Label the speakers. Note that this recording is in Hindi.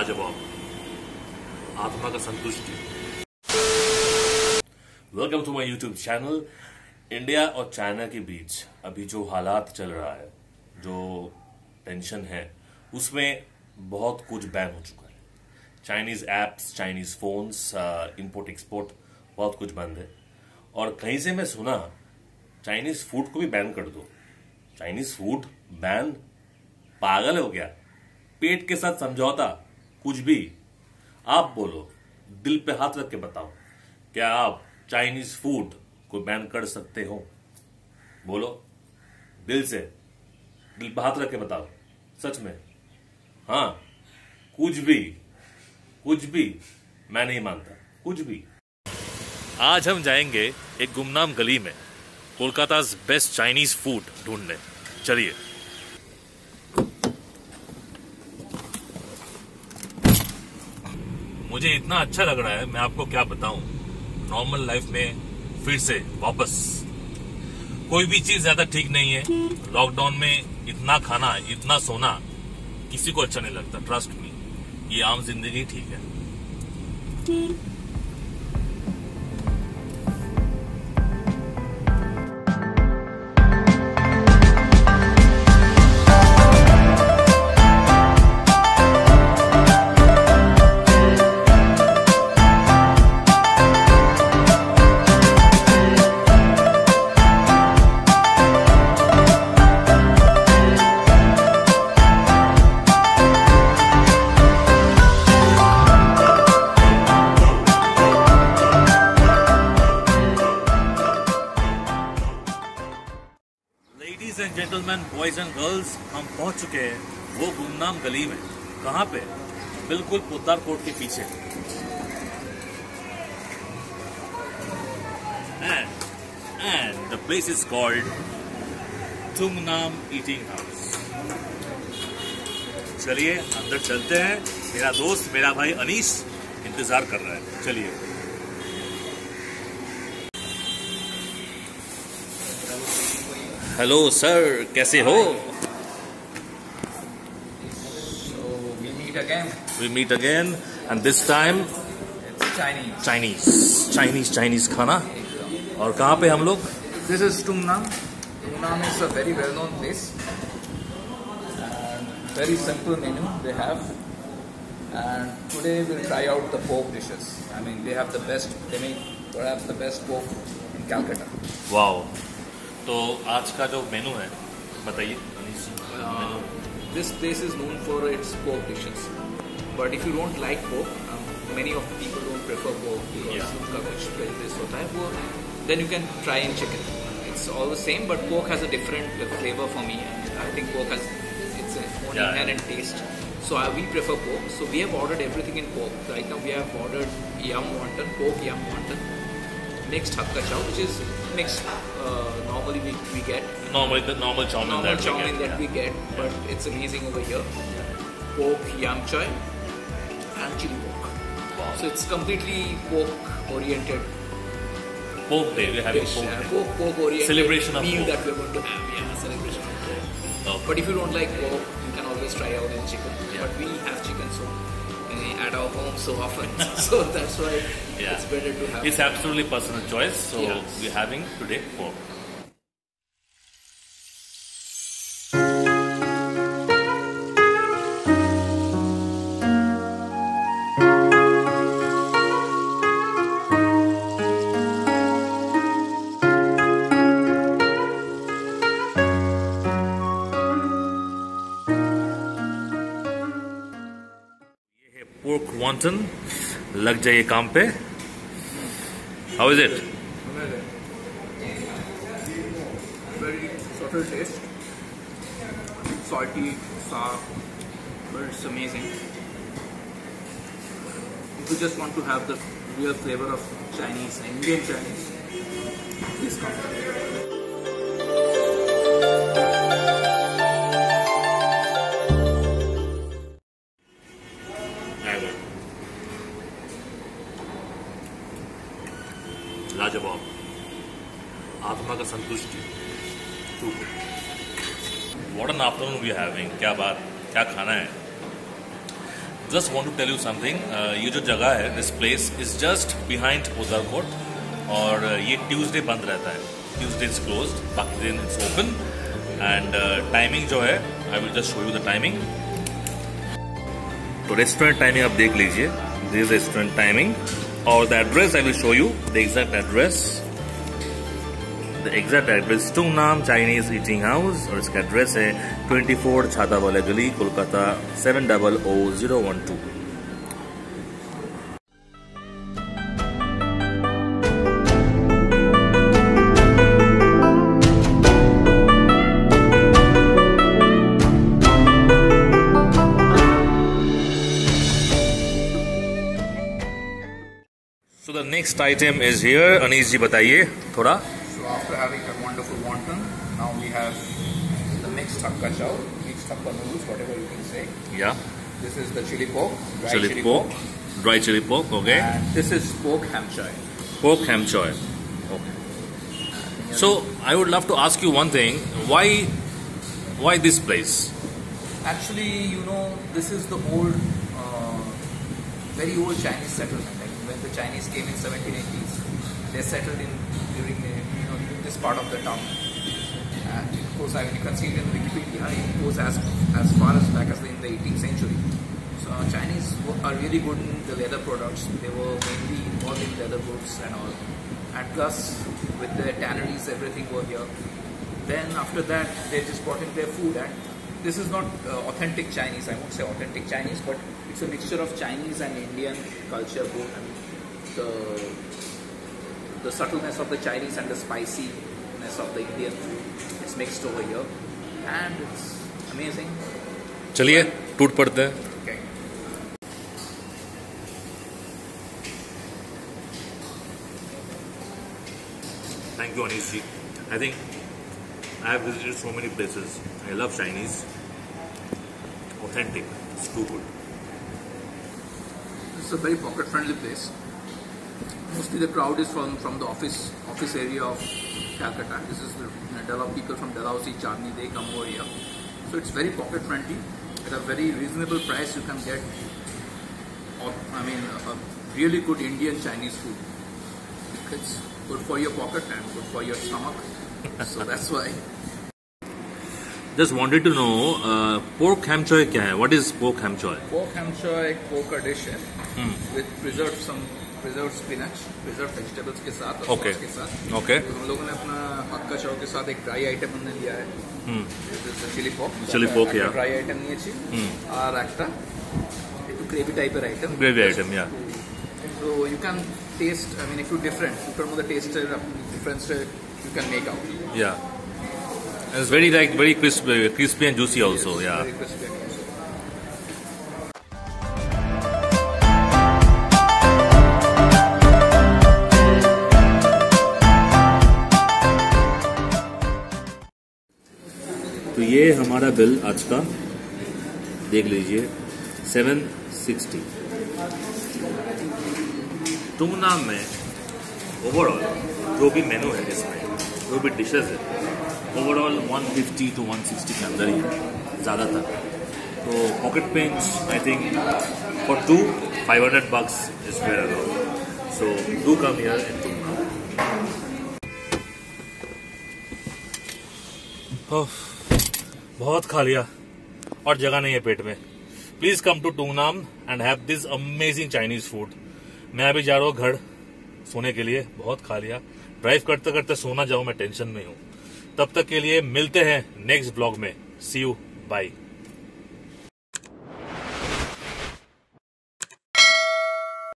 Speaker 1: लाजवाब आत्मा का संतुष्टि। Welcome to my YouTube channel India और चाइना के बीच। अभी जो हालात चल रहा है, जो टेंशन है, उसमें बहुत कुछ बैन हो चुका है। Chinese apps Chinese phones import export बहुत कुछ बंद है। और कहीं से मैं सुना चाइनीज़ फ़ूड को भी बैन कर दो। चाइनीज़ फ़ूड बैन पागल हो गया। पेट के साथ समझौता कुछ भी, आप बोलो, दिल पे हाथ रख के बताओ, क्या आप चाइनीज़ फ़ूड को बैन कर सकते हो? बोलो, दिल से, दिल पे हाथ रख के बताओ, सच में। हाँ कुछ भी कुछ भी मैं नहीं मानता, कुछ भी। आज हम जाएँगे एक गुमनाम गली में कोलकाता बेस्ट चाइनीज़ फ़ूड ढूँढने। चलिए। मुझे इतना अच्छा लग रहा है, मैं आपको क्या बताऊँ। नॉर्मल लाइफ में फिर से वापस। कोई भी चीज़ ज़्यादा ठीक नहीं है। लॉकडाउन में इतना खाना, इतना सोना किसी को अच्छा नहीं लगता ट्रस्ट में ये आम ज़िंदगी ठीक है। बॉयज़ एंड गर्ल्स हम पहुँच चुके हैं, वो गुमनाम गली में। कहाँ पे? बिल्कुल पुद्दार कोर्ट के पीछे। And the place is called Tung Nam eating house चलिए, अंदर चलते हैं। मेरा दोस्त, मेरा भाई अनीस इंतज़ार कर रहा है। चलिए। हेलो सर कैसे हो?
Speaker 2: We meet again
Speaker 1: and this
Speaker 2: time Chinese
Speaker 1: Chinese Chinese खाना। और कहाँ पे हम लोग?
Speaker 2: This is Tung Nam Tung Nam is the
Speaker 1: तो आज का जो मेनू है बताइए।
Speaker 2: This place is known for its pork dishes but if you don't like pork many of people don't prefer pork उनका कुछ प्रेजिस होता है वो then you can try in chicken it's all the same but pork has a different flavour for me I think pork has its own inherent taste so I we prefer pork so we have ordered everything in pork like now we have ordered yum wonton pork yum wonton next Hakka chow which is next Uh, normally we, we get.
Speaker 1: Normally the normal chow mein
Speaker 2: normal
Speaker 1: that,
Speaker 2: chow we,
Speaker 1: get.
Speaker 2: that
Speaker 1: yeah.
Speaker 2: we get, but yeah. it's amazing over here. Pork, yam chai, and chili pork.
Speaker 1: Wow.
Speaker 2: So it's completely pork oriented.
Speaker 1: Pork day, we're having
Speaker 2: dish,
Speaker 1: pork,
Speaker 2: yeah. pork, pork oriented
Speaker 1: celebration of
Speaker 2: meal
Speaker 1: pork.
Speaker 2: that we're going to have. Yeah, celebration of pork. But if you don't like pork, you can always try out in chicken. But we have home so often, so that's why
Speaker 1: Yeah.
Speaker 2: it's better to have.
Speaker 1: It's absolutely personal choice, so
Speaker 2: Yes.
Speaker 1: we're having today pork. Wonton लग जाइए काम पे
Speaker 2: how is it salty, sour, but it's amazing. If you just want to have the real flavor of Chinese, Indian Chinese,
Speaker 1: what an afternoon we having क्या बात क्या खाना है? Just want to tell you something ये जो जगह है this place is just behind उदरकोट और uh, ये ट्यूसडे बंद रहता है। ट्यूसडे इज़ क्लोज बाकी दिन इट्स ओपन एंड टाइमिंग जो है I will just show you the timing तो रेस्टोरेंट टाइमिंग आप देख लीजिए। दिस रेस्टोरेंट टाइमिंग और the address I will show you the exact address the exact address to Nam Chinese eating house और इसका एड्रेस है 24 छाता वाले गली Kolkata seven double O zero one two So the next item is here. Anish ji, बताइए थोड़ा
Speaker 2: after having a wonderful wonton, now we have the mixed hakka chow, mixed hakka noodles, whatever you can say.
Speaker 1: Yeah.
Speaker 2: This is the chili pork, dry
Speaker 1: Chili, pork, dry chili pork, okay.
Speaker 2: And this is pork ham choy.
Speaker 1: Pork ham choy. Okay. So I would love to ask you one thing. Why, why this place?
Speaker 2: Actually, you know, this is the old, uh, very old Chinese settlement. Like when the Chinese came in 1780s, they settled in during the, you know during this part of the town. And of course, I you can see it in Wikipedia. It goes as as far as back as in the 18th century. So Chinese are really good in the leather products. They were mainly involved in leather goods and all. And plus, with the tanneries, everything were here. Then after that, they just brought in their food and this is not uh, authentic Chinese. I won't say authentic Chinese, but it's a mixture of Chinese and Indian culture. Both I mean, the the subtleness of the Chinese and the spiciness of the Indian is mixed over here, and it's amazing.
Speaker 1: चलिए टूट पड़ते हैं
Speaker 2: Okay.
Speaker 1: Thank you, Anish ji. I think I have visited so many places. I love Chinese. Authentic. It's too good.
Speaker 2: This is a very pocket-friendly place. mostly the crowd is from, from the office office area of Calcutta. This is the Delhi people from Dalhousie, Chandni, they come over here. So it's very pocket friendly. At a very reasonable price, you can get, I mean, a really good Indian Chinese food. It's good for your pocket and good for your stomach. so that's why.
Speaker 1: Just wanted to know, uh, pork ham choy kya hai? What is pork ham choy?
Speaker 2: Pork ham choy, pork a dish hmm. with preserved some preserved spinach, preserved vegetables के साथ और
Speaker 1: Okay.
Speaker 2: sauce के साथ.
Speaker 1: Okay.
Speaker 2: तो हम लोगों ने अपना हक्का चाव के साथ एक ड्राई आइटम हमने लिया है chilli pork
Speaker 1: Chili pork, yeah.
Speaker 2: Dry item নিয়েছি আর একটা একটু গ্রেভি টাইপের আইটেম
Speaker 1: Gravy item, yeah.
Speaker 2: তো you can taste I mean একটু ডিফারেন্ট দুটোর মধ্যে টেস্টের difference you can make out
Speaker 1: Yeah. And it's very like very crispy, crispy and juicy also. Yeah. तो ये हमारा बिल आज का, देख लीजिए सेवन सिक्सटी टूनाम में ओवरऑल जो भी मेनू है इसमें, जो भी डिशेस है ओवरऑल 150 टू 160 के अंदर ही है, ज़्यादातर। तो pocket pinch I think for two 500 bucks is where around so do come here in टूनाम बहुत खा लिया। और जगह नहीं है पेट में। Please come to Tungnath and have this amazing Chinese food मैं अभी जा रहा हूँ घर, सोने के लिए। बहुत खा लिया। ड्राइव करते करते सोना जाऊँ, मैं टेंशन में हूँ। तब तक के लिए मिलते हैं नेक्स्ट ब्लॉग में। सी यू बाय